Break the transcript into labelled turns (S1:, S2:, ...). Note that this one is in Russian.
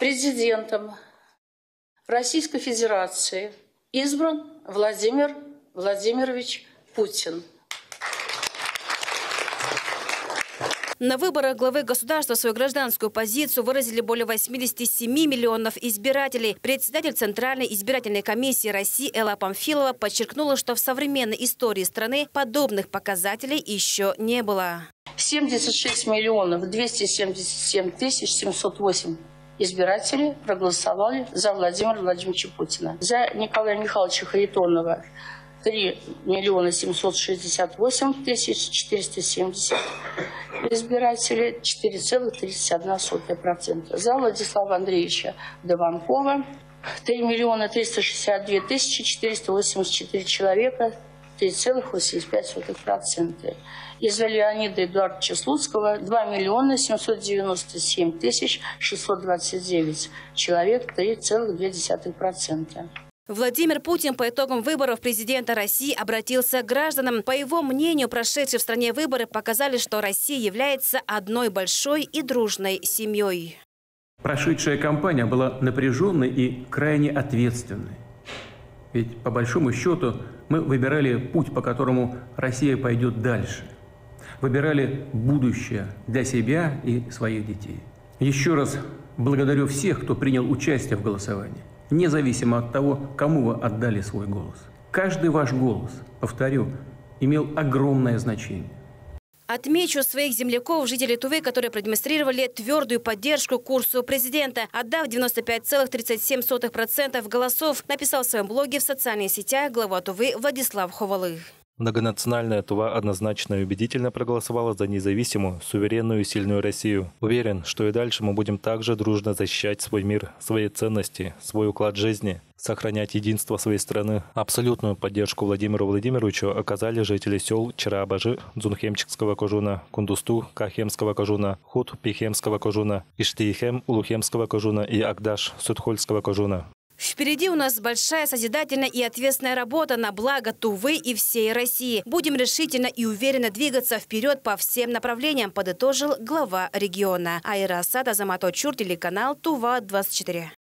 S1: Президентом Российской Федерации избран Владимир Владимирович Путин.
S2: На выборах главы государства свою гражданскую позицию выразили более 87 миллионов избирателей. Председатель Центральной избирательной комиссии России Элла Памфилова подчеркнула, что в современной истории страны подобных показателей еще не было.
S1: 76 миллионов 277 тысяч 708 избирателей проголосовали за Владимира Владимировича Путина. За Николая Михайловича Харитонова 3 миллиона 768 тысяч 470 избирателей, 4,31%. За Владислава Андреевича Дованкова 3 миллиона 362 тысячи 484 человека, 3,85%. Из-за Леонида Эдуардовича Слуцкого 2 миллиона 797 тысяч 629 человек, 3,2%.
S2: Владимир Путин по итогам выборов президента России обратился к гражданам. По его мнению, прошедшие в стране выборы показали, что Россия является одной большой и дружной семьей.
S3: Прошедшая кампания была напряженной и крайне ответственной. Ведь, по большому счету, мы выбирали путь, по которому Россия пойдет дальше. Выбирали будущее для себя и своих детей. Еще раз благодарю всех, кто принял участие в голосовании независимо от того, кому вы отдали свой голос. Каждый ваш голос, повторю, имел огромное значение.
S2: Отмечу своих земляков, жителей Тувы, которые продемонстрировали твердую поддержку курсу президента, отдав 95,37% голосов, написал в своем блоге в социальных сетях глава Тувы Владислав Ховалых.
S4: Многонациональная Тува однозначно и убедительно проголосовала за независимую, суверенную и сильную Россию. Уверен, что и дальше мы будем также дружно защищать свой мир, свои ценности, свой уклад жизни, сохранять единство своей страны. Абсолютную поддержку Владимиру Владимировичу оказали жители сел Чарабажи, Дзунхемчикского кожуна, Кундусту, Кахемского кожуна, Худ Пихемского кожуна, Иштиихем Улухемского кожуна и Агдаш Судхольского кожуна.
S2: Впереди у нас большая созидательная и ответственная работа на благо Тувы и всей России. Будем решительно и уверенно двигаться вперед по всем направлениям, подытожил глава региона. Айра Асад, Азамат Очур, телеканал Тува-24.